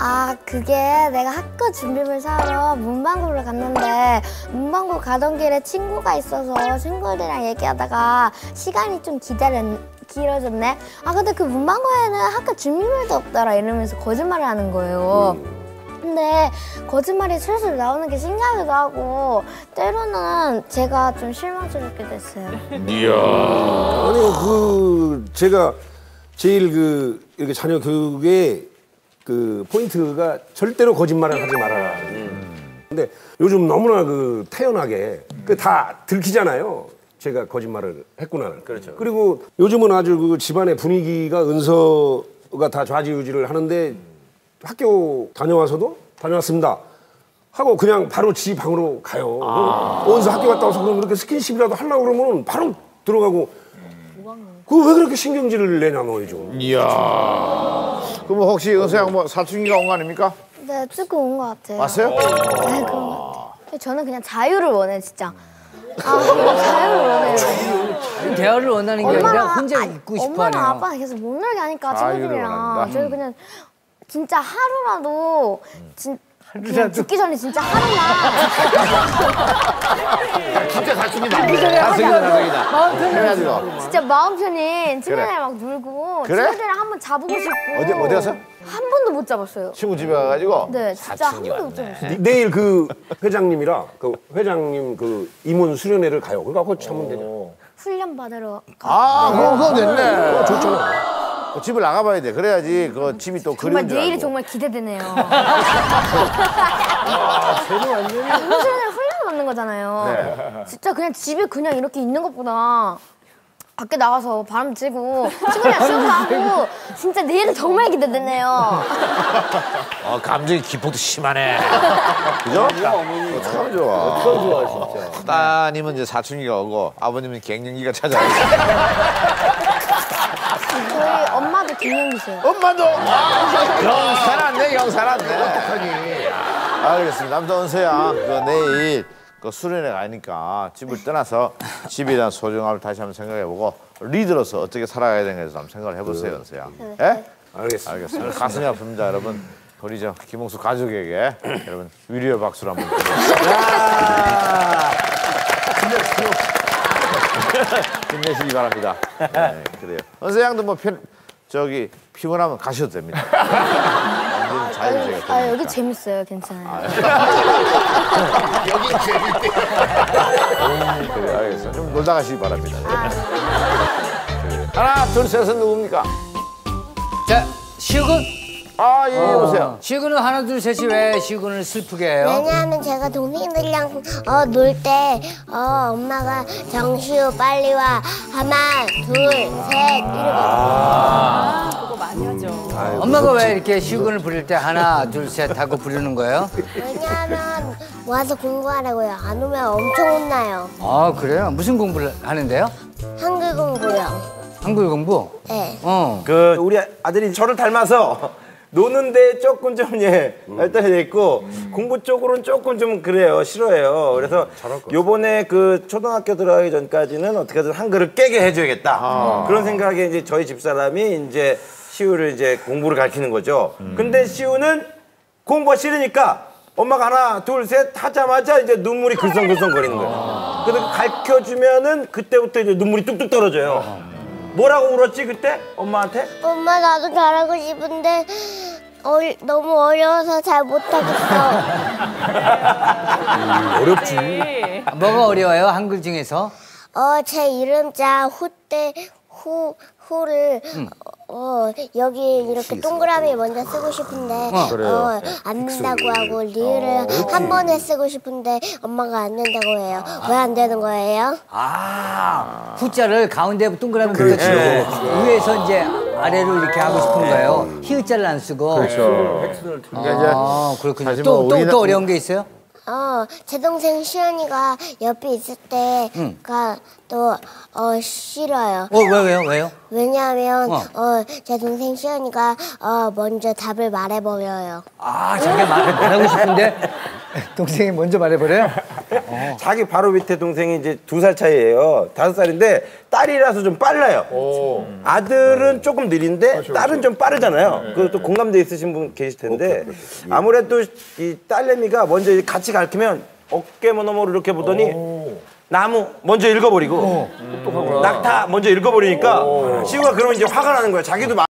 아, 그게 내가 학교 준비물 사러 문방구를 갔는데 문방구 가던 길에 친구가 있어서 친구들이랑 얘기하다가 시간이 좀 기다렸, 길어졌네. 아, 근데 그 문방구에는 학교 준비물도 없더라 이러면서 거짓말을 하는 거예요. 근데 거짓말이 슬슬 나오는 게 신기하기도 하고 때로는 제가 좀 실망스럽게 됐어요. 아니요, 그 제가 제일 그 이렇게 자녀 교육에 그 포인트가 절대로 거짓말을 하지 말아라. 근데 요즘 너무나 그 태연하게 그 다 들키잖아요. 제가 거짓말을 했구나. 그렇죠. 그리고 요즘은 아주 그 집안의 분위기가 은서가 다 좌지우지를 하는데 학교 다녀와서도 다녀왔습니다. 하고 그냥 바로 지 방으로 가요. 원서 학교 갔다 와서 그럼 이렇게 스킨십이라도 하려고 그러면 바로 들어가고 그왜 그렇게 신경질을 내냐 말이죠. 그럼 혹시 은서양 뭐 사춘기가 온 거 아닙니까? 네, 조금 온 것 같아요. 왔어요? 네, 그런 것 같아요. 저는 그냥 자유를 원해, 진짜. 아, 자유를 원해요. 대화를 원하는 게 아니라 엄마랑 혼자 아니, 있고 싶어 엄마랑 하네요. 아빠가 계속 못 놀게 하니까 자유를 친구들이랑 원한다. 저희 그냥 진짜 하루라도 진, 그냥 죽기 전에 진짜 하루만 진짜 사춘기 맞네. 사춘기다, 사춘기다. 그래가지고. 진짜 마음 편히 친구들이랑 막 놀고 그래? 친구들이랑 한번 잡고 싶고 어디, 어디 가서? 한 번도 못 잡았어요. 친구 집에 가가지고. 네, 진짜 한 번도 못 잡았어요. 내일 그 회장님이라 그 회장님 그 임원 수련회를 가요. 그러니까 그거 참으면 되죠. 훈련 받으러 아, 그럼 그거 됐네. 좋잖아. 집을 나가봐야 돼. 그래야지 그 집이 또 정말 그리운 줄 내일이 알고. 정말 기대되네요. 훈련을 훈련 받는 거잖아요. 네. 진짜 그냥 집에 그냥 이렇게 있는 것보다 밖에 나가서 바람 쐬고 친구들이랑 수영도 하고 진짜 내일은 정말 기대되네요. 어, 감정의 기폭도 심하네. 그죠? 참 좋아. 참 좋아, 진짜. 따님은 이제 사춘기가 오고 아버님은 갱년기가 찾아와요. 저희 엄마도 갱년기세요. 엄마도! 영 살았네, 영 살았네. 어떡하니. 알겠습니다. 남자 은서야, 그 내일 그 수련회 가니까 집을 떠나서 집에 대한 소중함을 다시 한번 생각해보고 리더로서 어떻게 살아가야 되는지 한번 생각을 해보세요, 은서야. 예? 알겠습니다. 알겠습니다. 가슴이 아픕니다, 여러분. 우리 저 김홍수 가족에게 여러분 위로의 박수를 한번 드립니다. 힘내시기 바랍니다. 네, 그래요. 양도 뭐 편, 저기 피곤하면 가셔도 됩니다. 완전 자유 제가 아 됩니다. 여기 재밌어요. 괜찮아요. 그래, 알겠어. 좀 놀다 가시기 바랍니다. 그래요. 하나, 둘, 셋은 누굽니까? 자, 시군. 아, 예, 보세요. 시군은 하나 둘 셋이 왜 시군을 슬프게 해요? 왜냐하면 제가 동생들이랑 어, 놀 때 어, 엄마가 정시우 빨리 와 하나 둘셋 이러거든요. 엄마가 왜 이렇게 시군을 부릴 때 하나 둘 셋 하고 부르는 거예요? 왜냐하면 와서 공부하라고요. 안 오면 엄청 혼나요. 아 그래요? 무슨 공부를 하는데요? 한글 공부요. 한글 공부? 네. 어. 그 우리 아들이 저를 닮아서 노는데 조금 좀 예, 발달이 있고 공부 쪽으로는 조금 좀 그래요. 싫어해요. 그래서 요번에 그 초등학교 들어가기 전까지는 어떻게든 한글을 깨게 해줘야겠다. 그런 생각에 이제 저희 집사람이 이제 시우를 이제 공부를 가르치는 거죠. 근데 시우는 공부가 싫으니까 엄마가 하나 둘 셋 하자마자 이제 눈물이 글썽글썽 거리는 거예요. 근데 가르쳐 주면은 그때부터 이제 눈물이 뚝뚝 떨어져요 뭐라고 울었지 그때 엄마한테? 엄마 나도 잘하고 싶은데 어리- 너무 어려워서 잘 못하겠어. 뭐가 어려워요? 한글 중에서? 어, 제 이름자 후 때 후 후를 어 여기 이렇게 동그라미 먼저 쓰고 싶은데 어, 안 된다고 하고 리을을 한 번에 쓰고 싶은데 엄마가 안 된다고 해요. 왜 안 되는 거예요? 아, 후자를 가운데 동그라미 붙여치고 위에서 이제 아래로 이렇게 하고 싶은 거예요. 히읗자를 안 쓰고. 그렇죠. 그러니까 아, 그렇군요. 사실 또, 뭐 또, 우리나- 또 어려운 게 있어요? 어, 제 동생 시연이가 옆에 있을 때가 또 어, 싫어요. 어, 왜, 왜요? 왜요? 왜냐하면 어. 어, 제 동생 시연이가 어, 먼저 답을 말해버려요. 아, 자기가 말, 말하고 싶은데 동생이 먼저 말해버려요? 자기 바로 밑에 동생이 이제 두 살 차이예요. 다섯 살인데 딸이라서 좀 빨라요. 아들은 조금 느린데 딸은 좀 빠르잖아요. 그것도 공감대 있으신 분 계실 텐데 아무래도 이 딸내미가 먼저 같이 가르치면 어깨 너머로 이렇게 보더니 나무 먼저 읽어버리고 낙타 먼저 읽어버리니까 시우가 그러면 이제 화가 나는 거야. 자기도